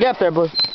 Get up there, boy.